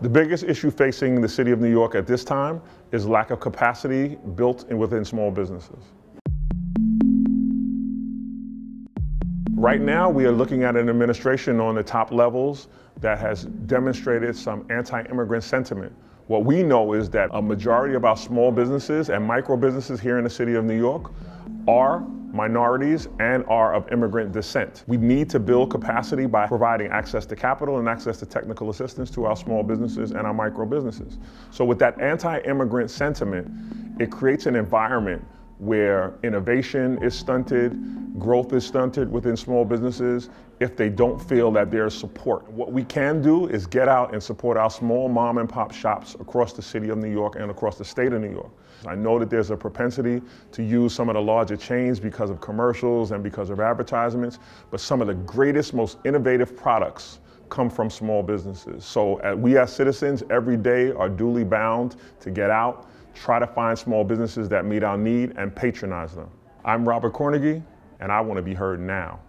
The biggest issue facing the city of New York at this time is lack of capacity built in within small businesses. Right now, we are looking at an administration on the top levels that has demonstrated some anti-immigrant sentiment. What we know is that a majority of our small businesses and micro businesses here in the city of New York are minorities and are of immigrant descent. We need to build capacity by providing access to capital and access to technical assistance to our small businesses and our micro businesses. So with that anti-immigrant sentiment, it creates an environment where innovation is stunted, growth is stunted within small businesses if they don't feel that there's support. What we can do is get out and support our small mom and pop shops across the city of New York and across the state of New York. I know that there's a propensity to use some of the larger chains because of commercials and because of advertisements, but some of the greatest, most innovative products come from small businesses. So uh, we as citizens every day are duly bound to get out, try to find small businesses that meet our need and patronize them. I'm Robert Cornegy, and I want to be heard now.